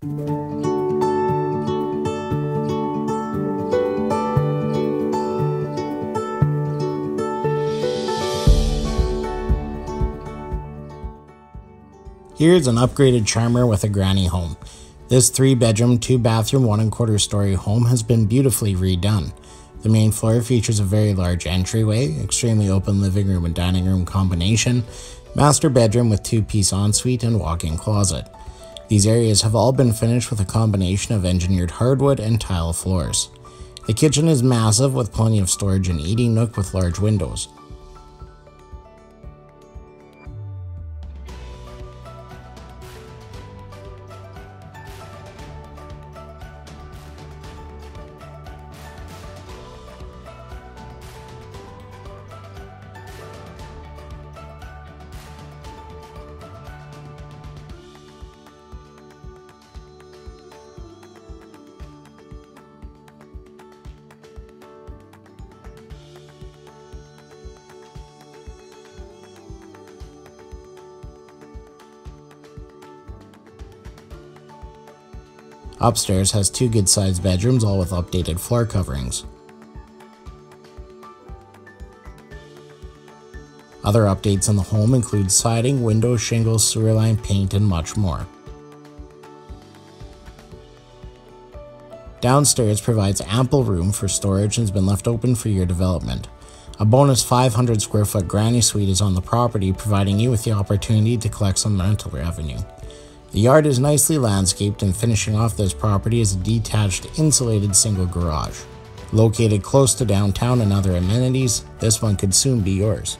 Here's an upgraded charmer with a granny home. This three bedroom, two bathroom, one and quarter story home has been beautifully redone. The main floor features a very large entryway, extremely open living room and dining room combination, master bedroom with two piece ensuite and walk in closet. These areas have all been finished with a combination of engineered hardwood and tile floors. The kitchen is massive with plenty of storage and eating nook with large windows. Upstairs has two good sized bedrooms, all with updated floor coverings. Other updates in the home include siding, windows, shingles, sewer line paint, and much more. Downstairs provides ample room for storage and has been left open for your development. A bonus 500 square foot granny suite is on the property, providing you with the opportunity to collect some rental revenue. The yard is nicely landscaped and finishing off this property is a detached insulated single garage. Located close to downtown and other amenities, this one could soon be yours.